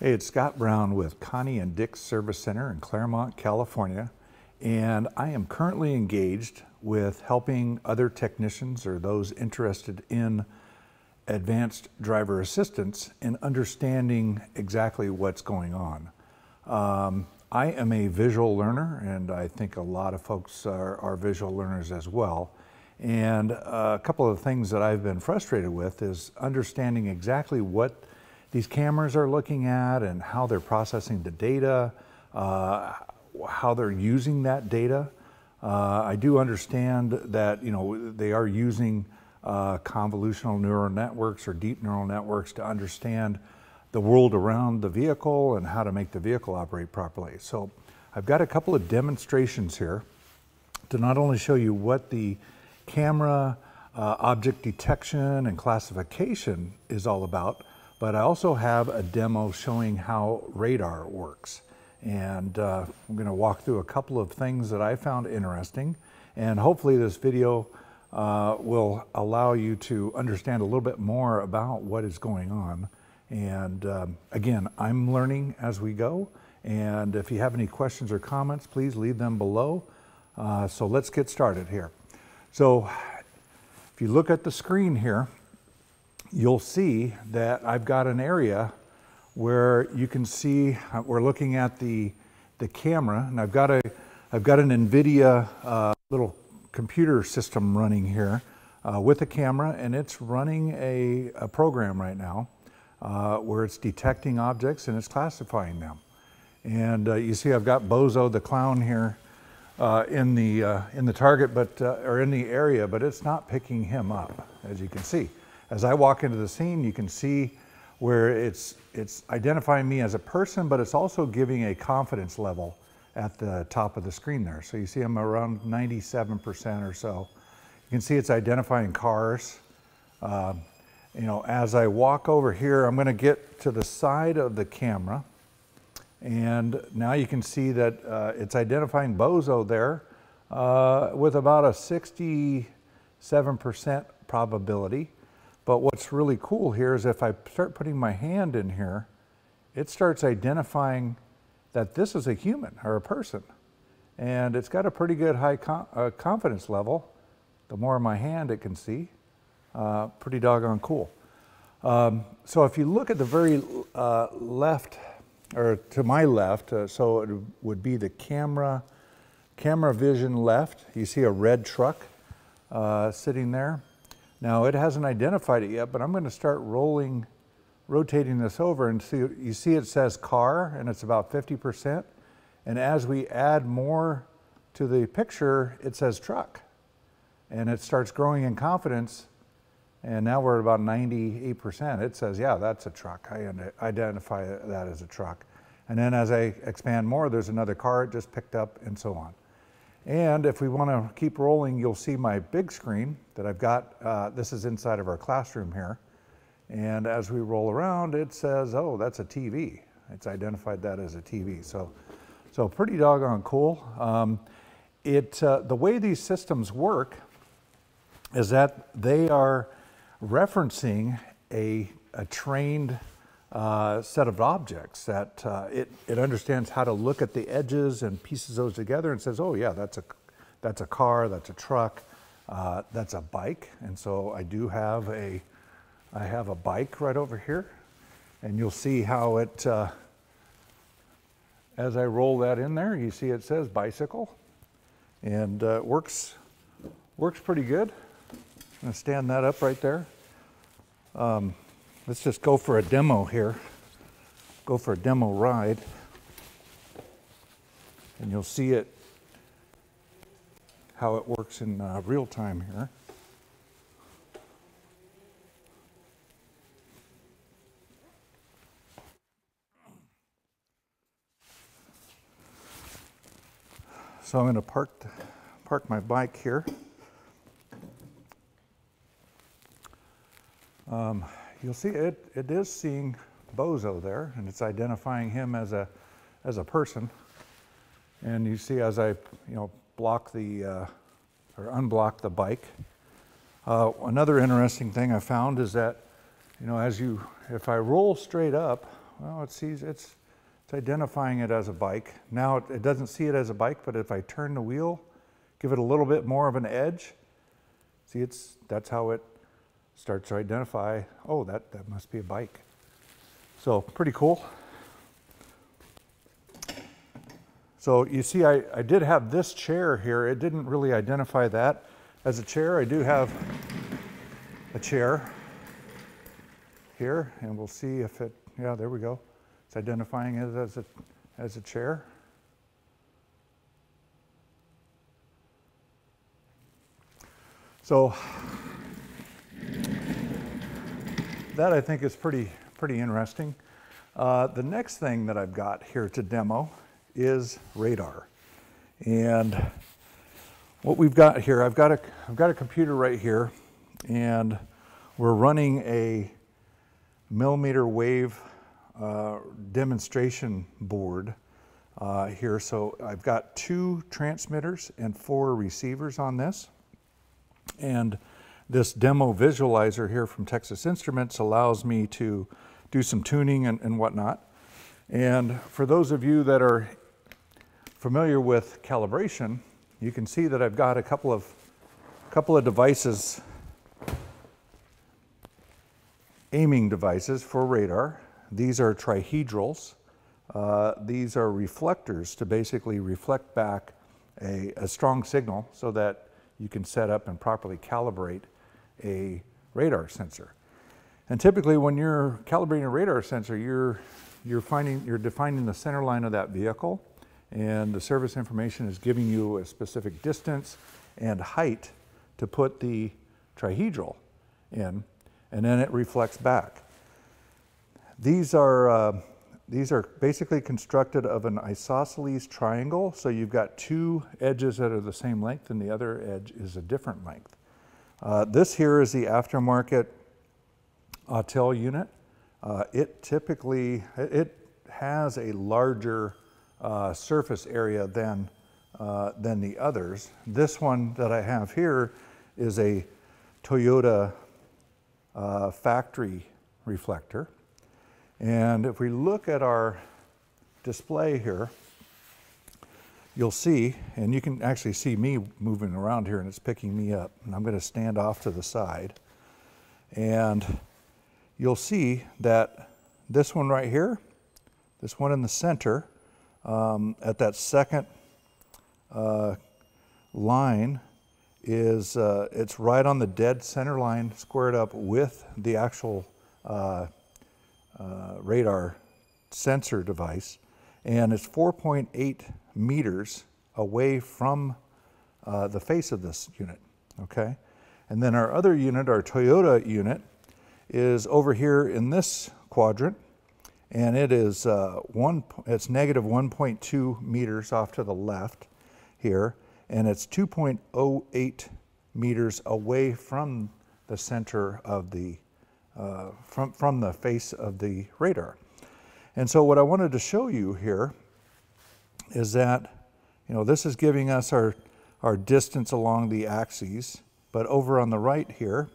Hey, it's Scott Brown with Connie and Dick's Service Center in Claremont, California. And I am currently engaged with helping other technicians or those interested in advanced driver assistance in understanding exactly what's going on. Um, I am a visual learner, and I think a lot of folks are, are visual learners as well. And a couple of things that I've been frustrated with is understanding exactly what these cameras are looking at and how they're processing the data, uh, how they're using that data. Uh, I do understand that you know they are using uh, convolutional neural networks or deep neural networks to understand the world around the vehicle and how to make the vehicle operate properly. So I've got a couple of demonstrations here to not only show you what the camera uh, object detection and classification is all about, but I also have a demo showing how radar works. And uh, I'm going to walk through a couple of things that I found interesting. And hopefully this video uh, will allow you to understand a little bit more about what is going on. And um, again, I'm learning as we go. And if you have any questions or comments, please leave them below. Uh, so let's get started here. So if you look at the screen here, you'll see that I've got an area where you can see uh, we're looking at the the camera, and I've got a I've got an NVIDIA uh, little computer system running here uh, with a camera, and it's running a, a program right now uh, where it's detecting objects and it's classifying them. And uh, you see, I've got Bozo the clown here uh, in the in the target, but or in the area, but it's not picking him up, as you can see. As I walk into the scene, you can see where it's, it's identifying me as a person, but it's also giving a confidence level at the top of the screen there. So you see I'm around 97% or so. You can see it's identifying cars. Uh, you know, as I walk over here, I'm gonna get to the side of the camera. And now you can see that uh, it's identifying Bozo there uh, with about a 67% probability. But what's really cool here is if I start putting my hand in here, it starts identifying that this is a human or a person. And it's got a pretty good high uh, confidence level. The more of my hand it can see, uh, pretty doggone cool. Um, so if you look at the very uh, left, or to my left, uh, so it would be the camera, camera vision left. You see a red truck uh, sitting there. Now it hasn't identified it yet, but I'm going to start rolling, rotating this over and see, you see it says car and it's about 50%. And as we add more to the picture, it says truck. And it starts growing in confidence. And now we're at about 98%. It says, yeah, that's a truck. I identify that as a truck. And then as I expand more, there's another car it just picked up and so on. And if we want to keep rolling, you'll see my big screen that I've got. Uh, this is inside of our classroom here. And as we roll around, it says, oh, that's a TV. It's identified that as a TV. So, so pretty doggone cool. Um, it, uh, the way these systems work is that they are referencing a, a trained uh, set of objects that uh, it, it understands how to look at the edges and pieces those together and says, oh yeah, that's a, that's a car, that's a truck, uh, that's a bike. And so I do have a, I have a bike right over here and you'll see how it, uh, as I roll that in there, you see it says bicycle and uh, works, works pretty good. I'm gonna stand that up right there. Um, Let's just go for a demo here. Go for a demo ride. And you'll see it, how it works in uh, real time here. So I'm going to park, park my bike here. Um, you'll see it, it is seeing Bozo there, and it's identifying him as a, as a person. And you see as I, you know, block the, uh, or unblock the bike. Uh, another interesting thing I found is that, you know, as you, if I roll straight up well, it sees, it's, it's identifying it as a bike. Now it, it doesn't see it as a bike, but if I turn the wheel, give it a little bit more of an edge, see it's, that's how it starts to identify, oh, that, that must be a bike. So pretty cool. So you see, I, I did have this chair here. It didn't really identify that as a chair. I do have a chair here, and we'll see if it, yeah, there we go. It's identifying it as a, as a chair. So that I think is pretty, pretty interesting. Uh, the next thing that I've got here to demo is radar. And what we've got here, I've got a, I've got a computer right here and we're running a millimeter wave uh, demonstration board uh, here. So I've got two transmitters and four receivers on this. And this demo visualizer here from Texas Instruments allows me to do some tuning and, and whatnot. And for those of you that are familiar with calibration, you can see that I've got a couple of, couple of devices, aiming devices for radar. These are trihedrals. Uh, these are reflectors to basically reflect back a, a strong signal so that you can set up and properly calibrate a radar sensor. And typically when you're calibrating a radar sensor, you're, you're, finding, you're defining the center line of that vehicle and the service information is giving you a specific distance and height to put the trihedral in, and then it reflects back. These are, uh, these are basically constructed of an isosceles triangle, so you've got two edges that are the same length and the other edge is a different length. Uh, this here is the aftermarket Autel unit. Uh, it typically, it has a larger uh, surface area than, uh, than the others. This one that I have here is a Toyota uh, factory reflector. And if we look at our display here, you'll see, and you can actually see me moving around here and it's picking me up. And I'm going to stand off to the side. And you'll see that this one right here, this one in the center, um, at that second uh, line is uh, it's right on the dead center line squared up with the actual uh, uh radar sensor device and it's 4.8 meters away from uh, the face of this unit okay and then our other unit our Toyota unit is over here in this quadrant and it is uh, one, it's negative 1.2 meters off to the left here, and it's 2.08 meters away from the center of the, uh, from, from the face of the radar. And so what I wanted to show you here is that, you know, this is giving us our, our distance along the axes, but over on the right here,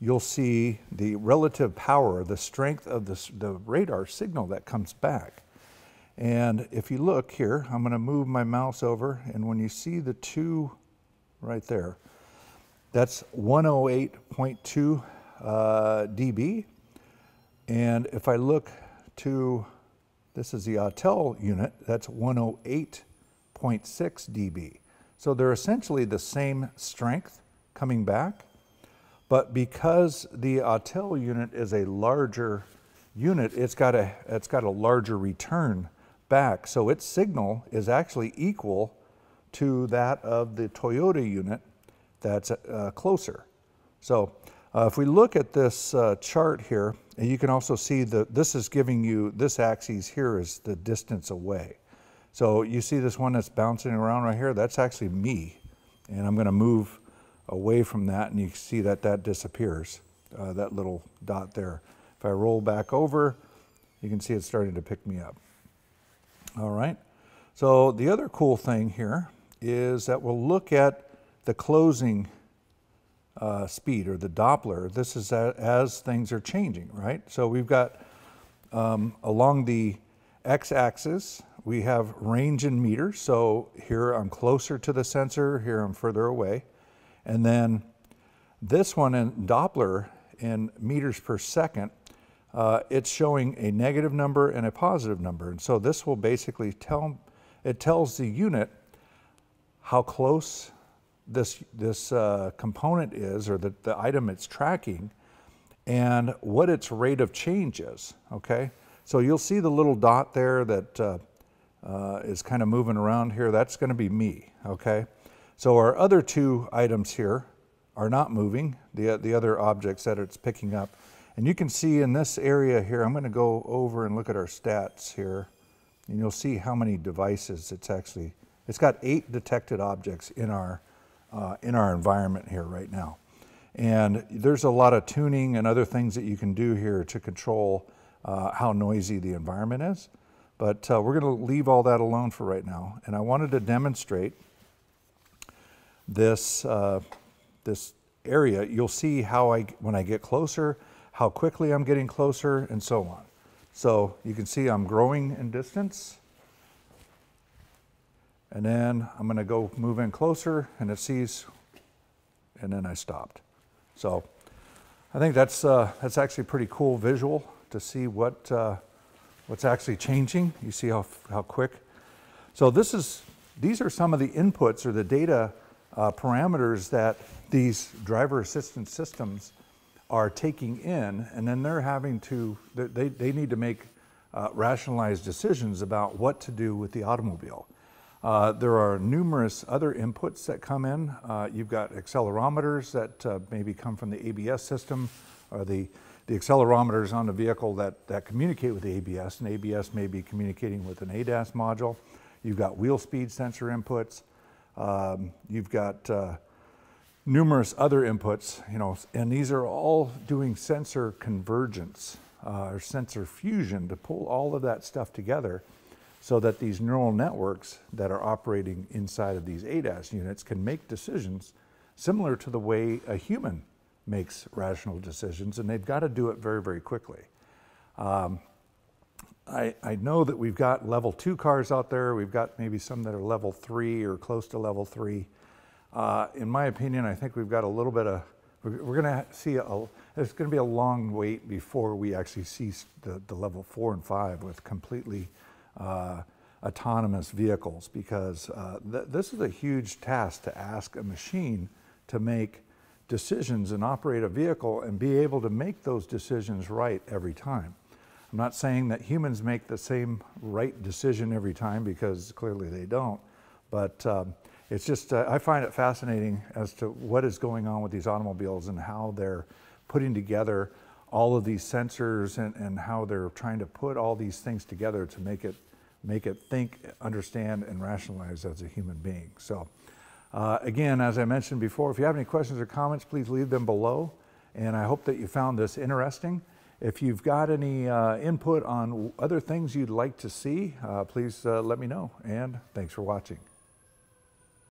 you'll see the relative power, the strength of this, the radar signal that comes back. And if you look here, I'm going to move my mouse over, and when you see the two right there, that's 108.2 uh, dB. And if I look to, this is the Autel unit, that's 108.6 dB. So they're essentially the same strength coming back, but because the Autel unit is a larger unit, it's got a, it's got a larger return back. So its signal is actually equal to that of the Toyota unit that's uh, closer. So uh, if we look at this uh, chart here, and you can also see that this is giving you, this axis here is the distance away. So you see this one that's bouncing around right here, that's actually me. And I'm gonna move away from that and you see that that disappears, uh, that little dot there. If I roll back over, you can see it's starting to pick me up. All right. So the other cool thing here is that we'll look at the closing uh, speed or the Doppler. This is as things are changing, right? So we've got um, along the x-axis, we have range in meters. So here I'm closer to the sensor, here I'm further away. And then this one in Doppler in meters per second, uh, it's showing a negative number and a positive number. And so this will basically tell, it tells the unit how close this, this uh, component is or the, the item it's tracking and what its rate of change is, okay? So you'll see the little dot there that uh, uh, is kind of moving around here. That's gonna be me, okay? So our other two items here are not moving, the, the other objects that it's picking up. And you can see in this area here, I'm gonna go over and look at our stats here, and you'll see how many devices it's actually, it's got eight detected objects in our, uh, in our environment here right now. And there's a lot of tuning and other things that you can do here to control uh, how noisy the environment is. But uh, we're going to leave all that alone for right now. And I wanted to demonstrate this, uh, this area. You'll see how I, when I get closer, how quickly I'm getting closer, and so on. So you can see I'm growing in distance. And then I'm going to go move in closer, and it sees, and then I stopped. So I think that's, uh, that's actually pretty cool visual to see what, uh, what's actually changing. You see how, how quick. So this is, these are some of the inputs or the data uh, parameters that these driver assistance systems are taking in, and then they're having to, they, they need to make uh, rationalized decisions about what to do with the automobile. Uh, there are numerous other inputs that come in. Uh, you've got accelerometers that uh, maybe come from the ABS system or the, the accelerometers on the vehicle that, that communicate with the ABS, and ABS may be communicating with an ADAS module. You've got wheel speed sensor inputs. Um, you've got uh, numerous other inputs, you know, and these are all doing sensor convergence uh, or sensor fusion to pull all of that stuff together so that these neural networks that are operating inside of these ADAS units can make decisions similar to the way a human makes rational decisions, and they've got to do it very, very quickly. Um, I, I, know that we've got level two cars out there. We've got maybe some that are level three or close to level three. Uh, in my opinion, I think we've got a little bit of, we're, we're going to see, a, there's going to be a long wait before we actually see the, the level four and five with completely uh, autonomous vehicles because uh, th this is a huge task to ask a machine to make decisions and operate a vehicle and be able to make those decisions right every time. I'm not saying that humans make the same right decision every time because clearly they don't, but um, it's just, uh, I find it fascinating as to what is going on with these automobiles and how they're putting together all of these sensors and, and how they're trying to put all these things together to make it make it think, understand, and rationalize as a human being. So uh, again, as I mentioned before, if you have any questions or comments, please leave them below. And I hope that you found this interesting. If you've got any uh, input on other things you'd like to see, uh, please uh, let me know. And thanks for watching.